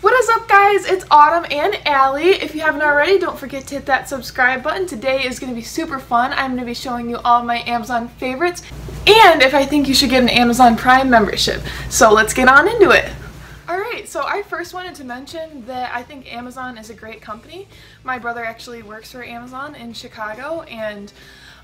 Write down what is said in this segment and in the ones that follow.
What is up guys? It's Autumn and Allie. If you haven't already, don't forget to hit that subscribe button. Today is going to be super fun. I'm going to be showing you all my Amazon favorites and if I think you should get an Amazon Prime membership. So let's get on into it. Alright, so I first wanted to mention that I think Amazon is a great company. My brother actually works for Amazon in Chicago and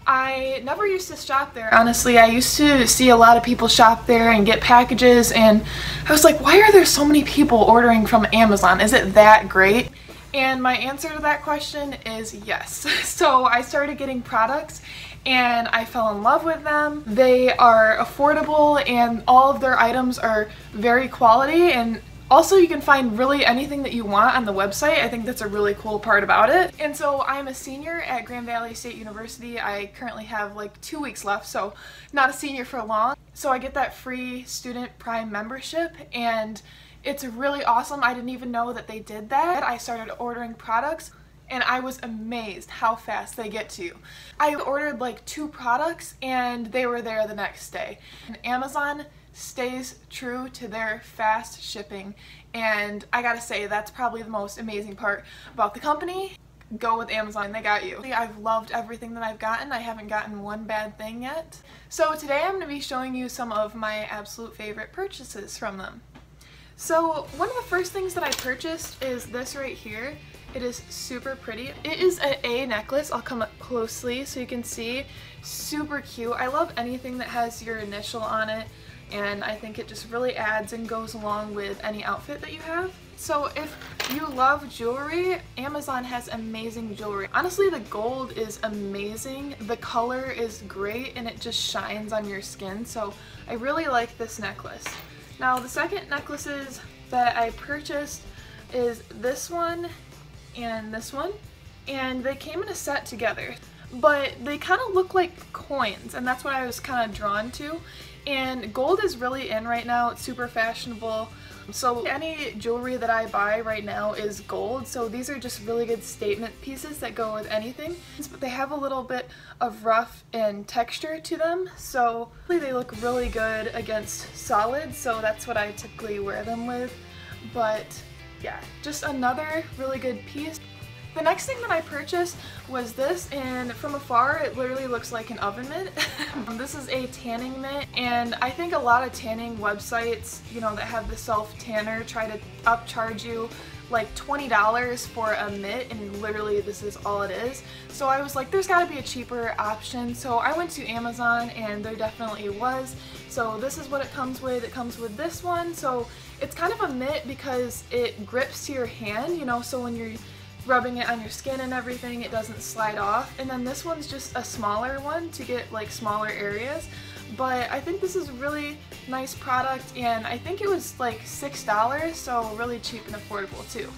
I never used to shop there. Honestly, I used to see a lot of people shop there and get packages and I was like, why are there so many people ordering from Amazon? Is it that great? And my answer to that question is yes. So I started getting products and I fell in love with them. They are affordable and all of their items are very quality and also, you can find really anything that you want on the website. I think that's a really cool part about it. And so I'm a senior at Grand Valley State University. I currently have like two weeks left, so not a senior for long. So I get that free student prime membership and it's really awesome. I didn't even know that they did that. I started ordering products and I was amazed how fast they get to you. I ordered like two products and they were there the next day. And Amazon stays true to their fast shipping and I gotta say that's probably the most amazing part about the company. Go with Amazon, they got you. I've loved everything that I've gotten. I haven't gotten one bad thing yet. So today I'm going to be showing you some of my absolute favorite purchases from them. So one of the first things that I purchased is this right here. It is super pretty. It is an A necklace. I'll come up closely so you can see. Super cute. I love anything that has your initial on it and I think it just really adds and goes along with any outfit that you have. So if you love jewelry, Amazon has amazing jewelry. Honestly, the gold is amazing. The color is great and it just shines on your skin. So I really like this necklace. Now the second necklaces that I purchased is this one and this one. And they came in a set together but they kind of look like coins and that's what I was kind of drawn to. And gold is really in right now it's super fashionable. So any jewelry that I buy right now is gold so these are just really good statement pieces that go with anything. But they have a little bit of rough and texture to them so they look really good against solid so that's what I typically wear them with. But yeah just another really good piece the next thing that I purchased was this and from afar it literally looks like an oven mitt. this is a tanning mitt and I think a lot of tanning websites, you know, that have the self tanner try to upcharge you like $20 for a mitt and literally this is all it is. So I was like there's gotta be a cheaper option so I went to Amazon and there definitely was. So this is what it comes with. It comes with this one so it's kind of a mitt because it grips to your hand you know so when you're rubbing it on your skin and everything, it doesn't slide off. And then this one's just a smaller one to get like smaller areas. But I think this is a really nice product and I think it was like $6, so really cheap and affordable too.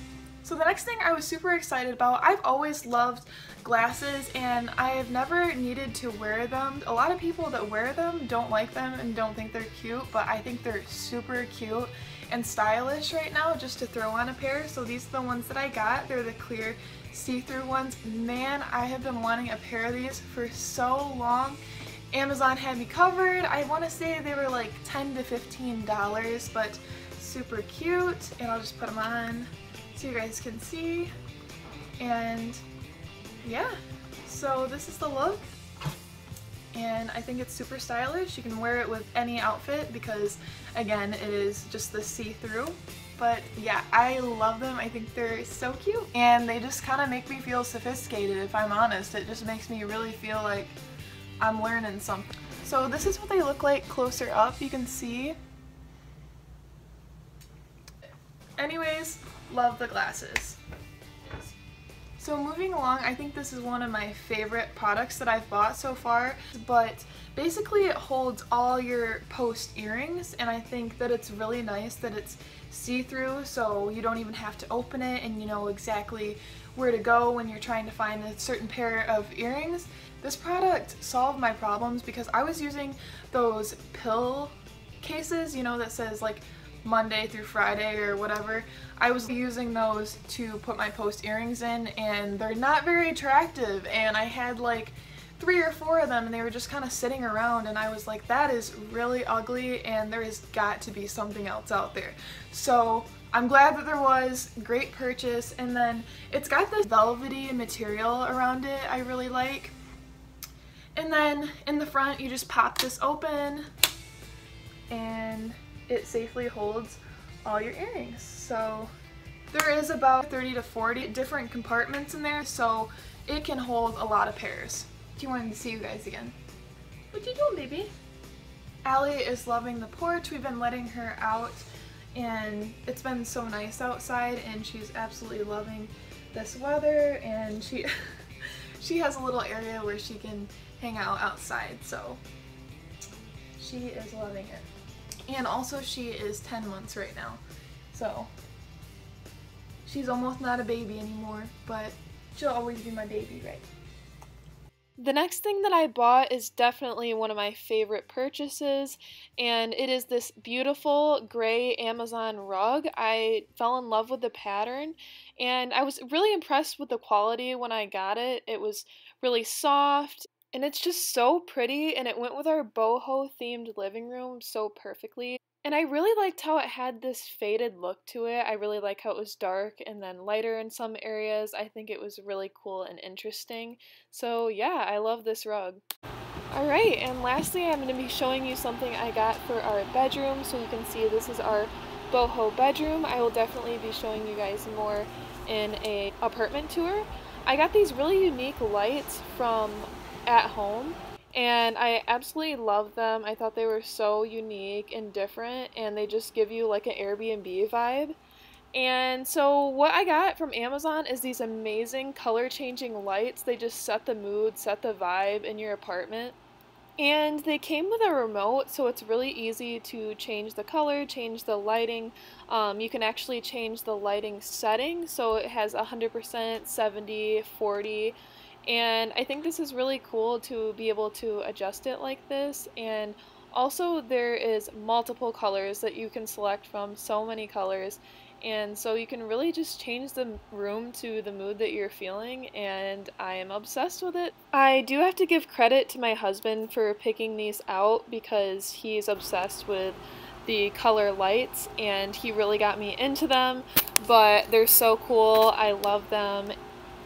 So the next thing I was super excited about, I've always loved glasses and I have never needed to wear them. A lot of people that wear them don't like them and don't think they're cute, but I think they're super cute and stylish right now just to throw on a pair. So these are the ones that I got. They're the clear see-through ones. Man, I have been wanting a pair of these for so long. Amazon had me covered. I want to say they were like 10 to $15, but super cute. And I'll just put them on so you guys can see. And yeah, so this is the look. And I think it's super stylish. You can wear it with any outfit because again it is just the see-through. But yeah I love them. I think they're so cute. And they just kind of make me feel sophisticated if I'm honest. It just makes me really feel like I'm learning something. So this is what they look like closer up. You can see. Anyways love the glasses so moving along, I think this is one of my favorite products that I've bought so far, but basically it holds all your post earrings and I think that it's really nice that it's see-through so you don't even have to open it and you know exactly where to go when you're trying to find a certain pair of earrings. This product solved my problems because I was using those pill cases, you know, that says like Monday through Friday or whatever, I was using those to put my post earrings in and they're not very attractive and I had like three or four of them and they were just kind of sitting around and I was like that is really ugly and there has got to be something else out there. So I'm glad that there was. Great purchase. And then it's got this velvety material around it I really like. And then in the front you just pop this open and it safely holds all your earrings. So there is about 30 to 40 different compartments in there so it can hold a lot of pairs. She wanted to see you guys again. What you doing baby? Allie is loving the porch. We've been letting her out and it's been so nice outside and she's absolutely loving this weather and she she has a little area where she can hang out outside so she is loving it and also she is 10 months right now so she's almost not a baby anymore but she'll always be my baby right the next thing that I bought is definitely one of my favorite purchases, and it is this beautiful gray Amazon rug. I fell in love with the pattern, and I was really impressed with the quality when I got it. It was really soft, and it's just so pretty, and it went with our boho themed living room so perfectly. And I really liked how it had this faded look to it. I really like how it was dark and then lighter in some areas. I think it was really cool and interesting. So yeah, I love this rug. Alright, and lastly I'm going to be showing you something I got for our bedroom. So you can see this is our boho bedroom. I will definitely be showing you guys more in a apartment tour. I got these really unique lights from at home and I absolutely love them. I thought they were so unique and different, and they just give you like an Airbnb vibe. And so, what I got from Amazon is these amazing color changing lights. They just set the mood, set the vibe in your apartment. And they came with a remote, so it's really easy to change the color, change the lighting. Um, you can actually change the lighting setting, so it has 100%, 70, 40 and I think this is really cool to be able to adjust it like this. And also there is multiple colors that you can select from, so many colors. And so you can really just change the room to the mood that you're feeling and I am obsessed with it. I do have to give credit to my husband for picking these out because he's obsessed with the color lights and he really got me into them. But they're so cool. I love them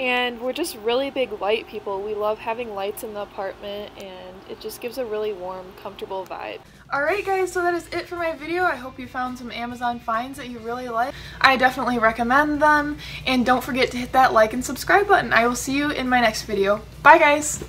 and we're just really big light people. We love having lights in the apartment and it just gives a really warm, comfortable vibe. Alright guys, so that is it for my video. I hope you found some Amazon finds that you really like. I definitely recommend them. And don't forget to hit that like and subscribe button. I will see you in my next video. Bye guys!